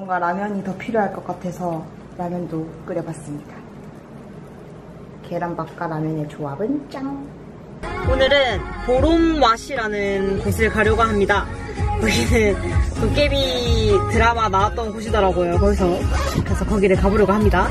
뭔가 라면이 더 필요할 것 같아서 라면도 끓여봤습니다. 계란밥과 라면의 조합은 짱! 오늘은 보롬와시라는 곳을 가려고 합니다. 여기는 도깨비 드라마 나왔던 곳이더라고요. 거기서 그래서 거기를 가보려고 합니다.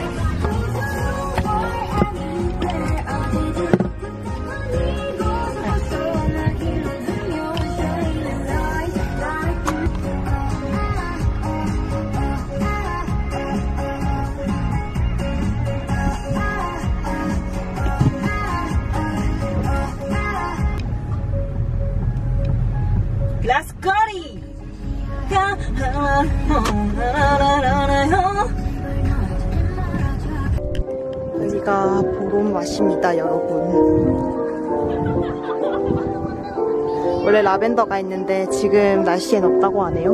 라벤더가 있는데 지금 날씨엔 없다고 하네요.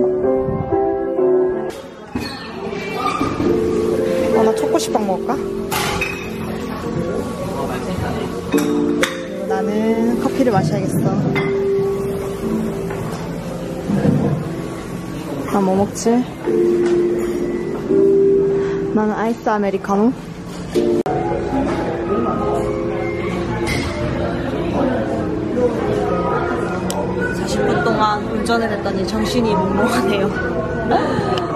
어, 나 초코시빵 먹을까? 나는 커피를 마셔야겠어. 나 뭐 먹지? 나는 아이스 아메리카노. 운전을 했더니 정신이 몽롱하네요.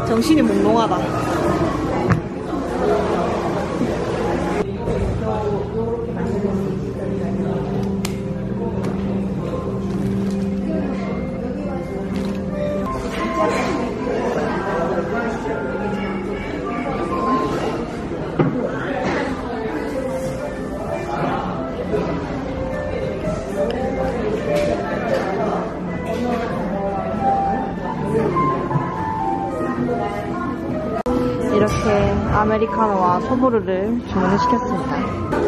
정신이 몽롱하다 소보르를 주문을 시켰습니다.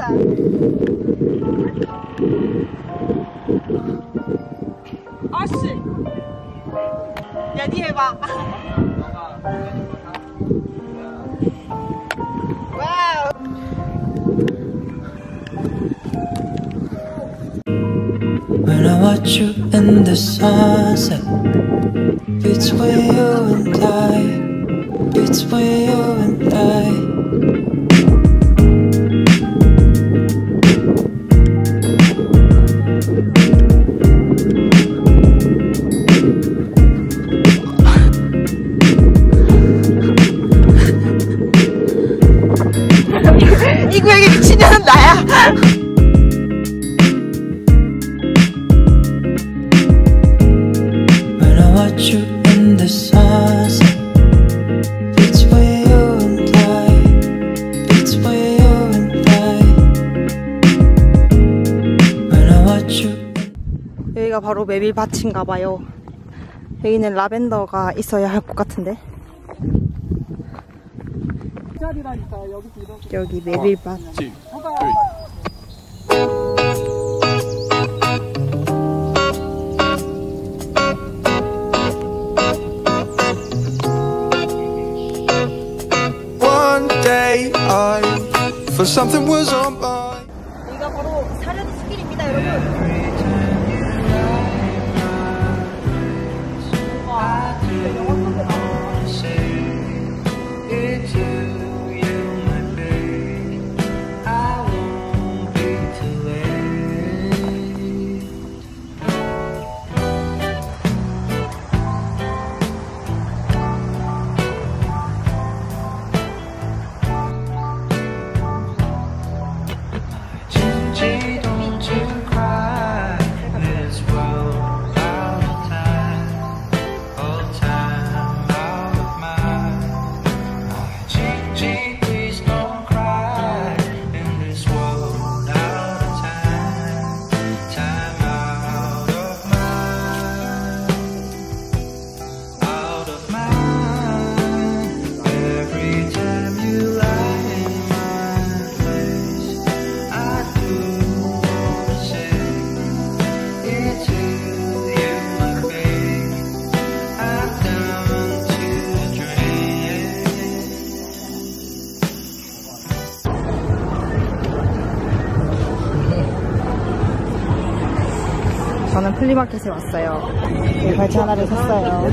할 수가 없다. 아씨! 야, 니 해봐. 와우! When I watch you in the sunset Between you and I Between you and I 밭인가 봐요. 여기는 라벤더가 있어야 할 것 같은데. 여기 메밀밭. two, One day I for something 플리마켓에 왔어요. 네, 발찌 하나를 샀어요.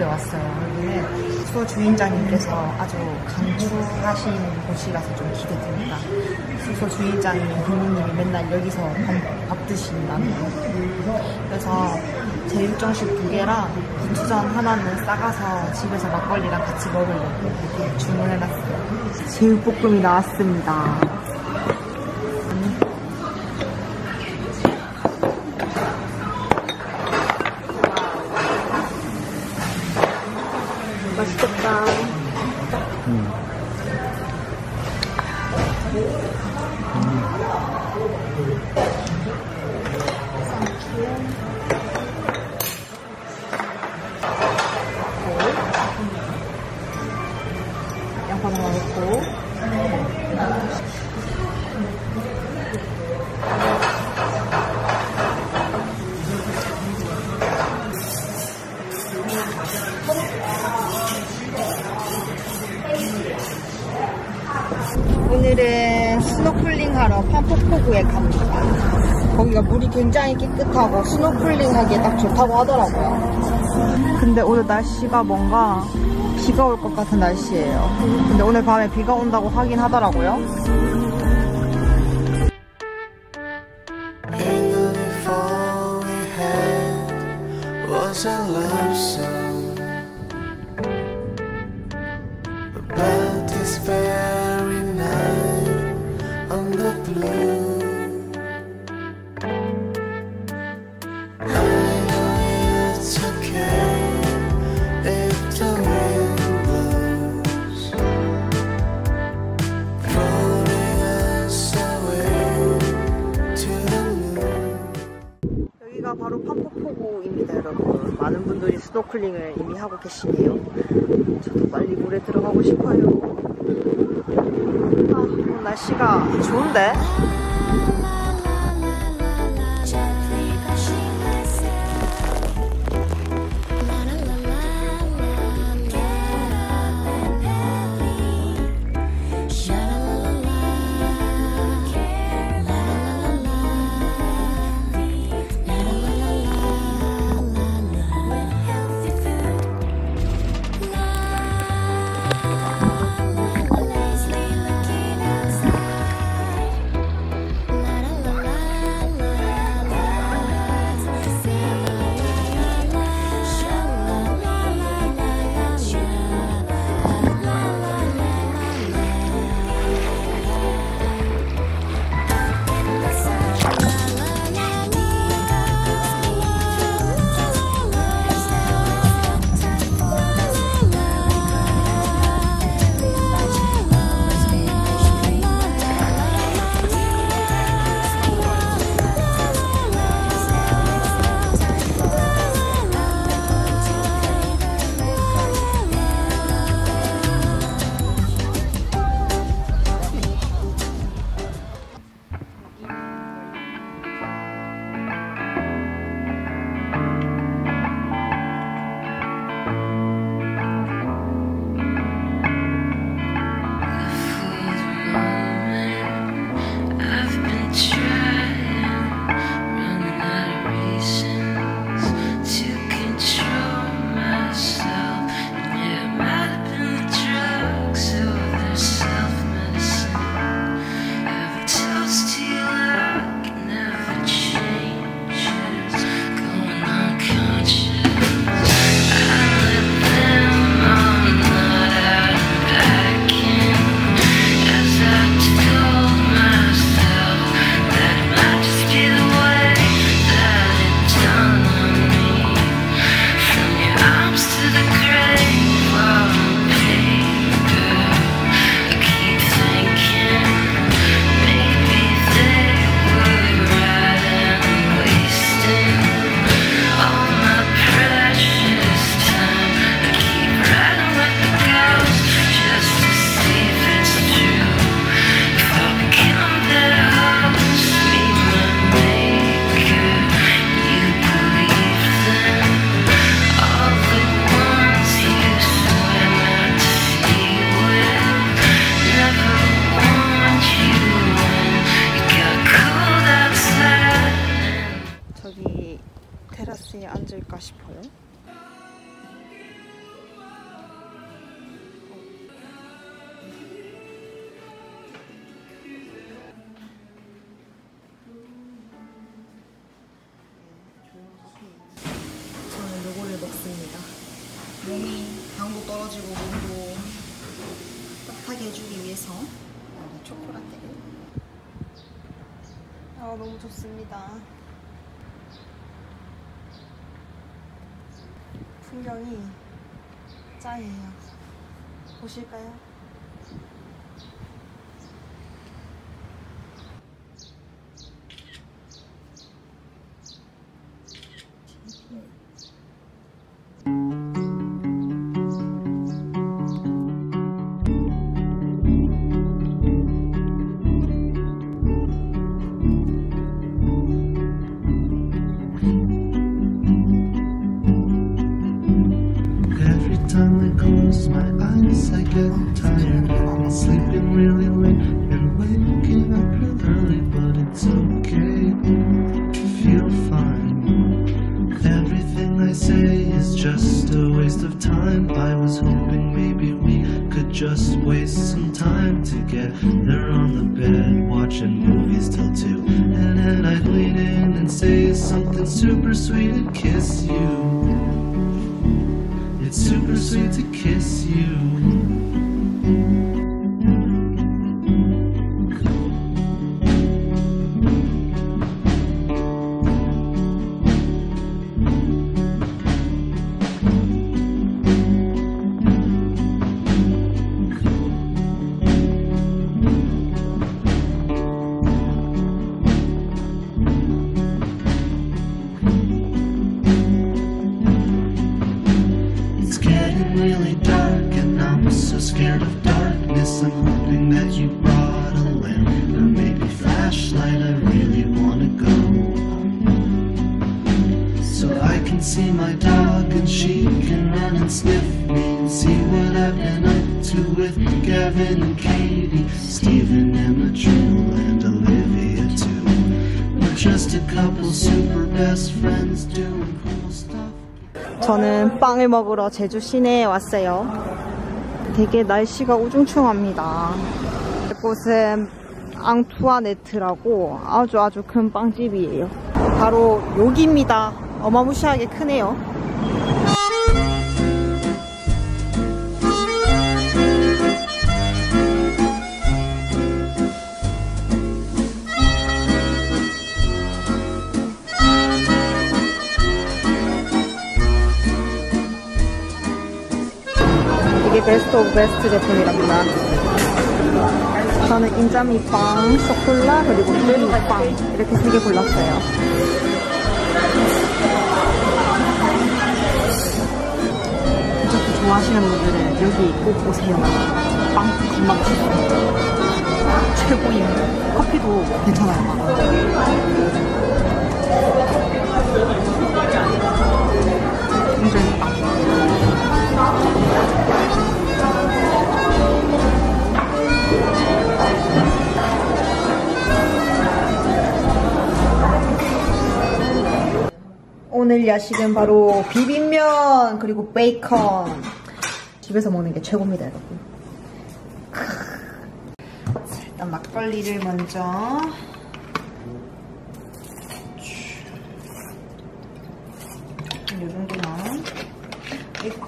집에 왔어요. 여기는 숙소 주인장님께서 아주 강추하신 곳이라서 좀 기대됩니다. 숙소 주인장님, 부모님이 맨날 여기서 밥, 밥 드신다네요. 그래서 제육정식 두 개랑 부추전 하나는 싸가서 집에서 막걸리랑 같이 먹으려고 주문해놨어요. 제육볶음이 나왔습니다. 하나 넣고 오늘은 스노클링 하러 판포포구에 갑니다. 거기가 물이 굉장히 깨끗하고 스노클링 하기에 딱 좋다고 하더라고요. 근데 오늘 날씨가 뭔가 비가 올것 같은 날씨예요. 근데 오늘 밤에 비가 온다고 하긴 하더라고요. 판포포구입니다, 여러분. 많은 분들이 스노클링을 이미 하고 계시네요. 저도 빨리 물에 들어가고 싶어요. 아, 날씨가 좋은데? 따뜻하게 해주기 위해서 어, 초코라떼를 아 너무 좋습니다. 풍경이 짱이에요. 보실까요? Say something super sweet and kiss you. It's super sweet to kiss you. scared of darkness. I'm hoping that you brought a lamp or maybe flashlight. I really wanna go. So I can see my dog and she can run and sniff me and see what I've been up to with Gavin and Katie, Stephen, Emma, Drew, and Olivia too. We're just a couple super best friends doing cool stuff. 저는 빵을 먹으러 제주 시내에 왔어요. 되게 날씨가 우중충합니다. 이곳은 앙투아네트라고 아주 아주 큰 빵집이에요. 바로 여기입니다. 어마무시하게 크네요. best of best 제품이랍니다. 저는 인절미빵, 쇼콜라, 그리고 뚜리빵 이렇게 세 개 골랐어요. 디저트 좋아하시는 분들은 여기 꼭 오세요. 빵 금방 맛있어요. 최고입니다. 커피도 괜찮아요. 굉장히 빵. 오늘 야식은 바로 비빔면 그리고 베이컨. 집에서 먹는 게 최고입니다 여러분. 자, 일단 막걸리를 먼저. 이 정도만. 아이고.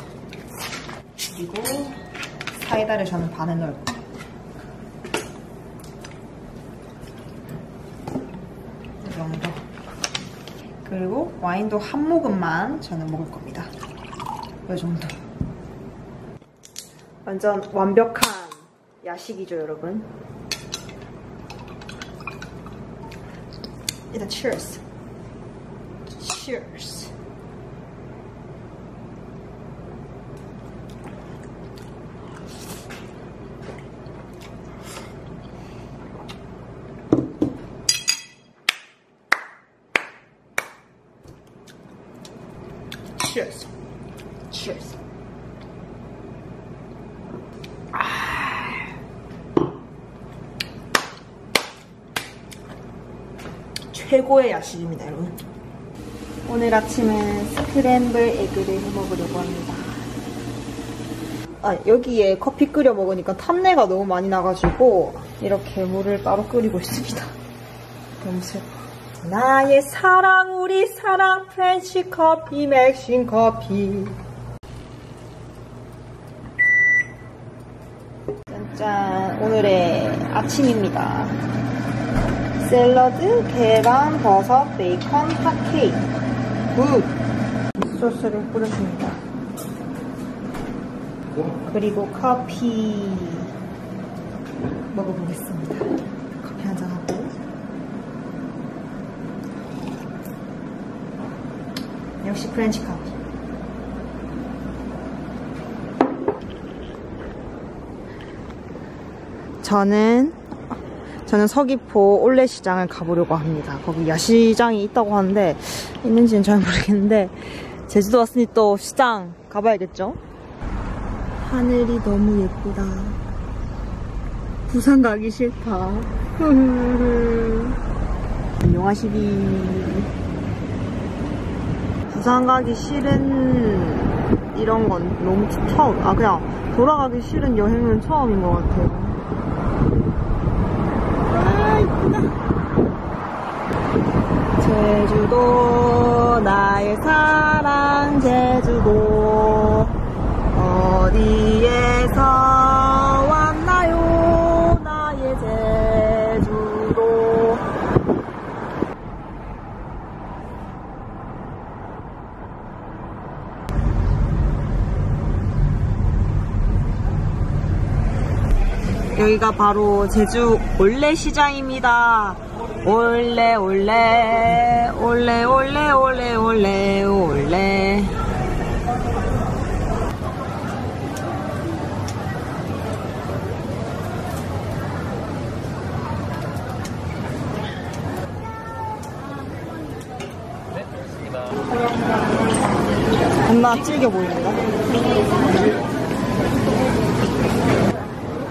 그리고 사이다를 저는 반을 넣을 거예요 이 정도 그리고 와인도 한 모금만 저는 먹을 겁니다. 이 정도. 완전 완벽한 야식이죠, 여러분. 일단 cheers. cheers. Cheers. Cheers. 아. 최고의 야식입니다, 여러분. 오늘 아침은 스크램블 에그를 해 먹으려고 합니다. 아, 여기에 커피 끓여 먹으니까 탄내가 너무 많이 나가지고 이렇게 물을 따로 끓이고 있습니다. 너무 슬퍼. 나의 사랑, 우리 사랑, 프렌치 카페, 맥심 커피. 짠짠, 오늘의 아침입니다. 샐러드, 계란, 버섯, 베이컨, 핫케이크. Good! 소스를 뿌려줍니다. 그리고 커피 먹어보겠습니다. 커피 한 잔 하고. 역시 프렌치 카페. 저는 저는 서귀포 올레시장을 가보려고 합니다. 거기 야시장이 있다고 하는데 있는지는 잘 모르겠는데 제주도 왔으니 또 시장 가봐야겠죠? 하늘이 너무 예쁘다. 부산 가기 싫다. 안녕하시기. 부산 가기 싫은 이런 건 너무 처음. 아 그냥 돌아가기 싫은 여행은 처음인 것 같아요. 아 이쁘다. 제주도 나의 사랑 제주도. 어디에서 왔나요? 나의 제주도. 여기가 바로 제주 올레시장입니다. 올레 올레 올레 올레 올레 올레 올레 겁나 질겨 보입니다.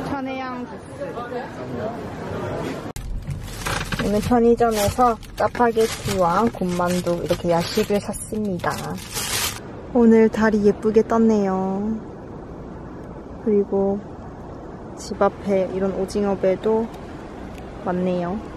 천혜향 주스. 오늘 편의점에서 짜파게티와 군만두 이렇게 야식을 샀습니다. 오늘 달이 예쁘게 떴네요. 그리고 집 앞에 이런 오징어 배도 많네요.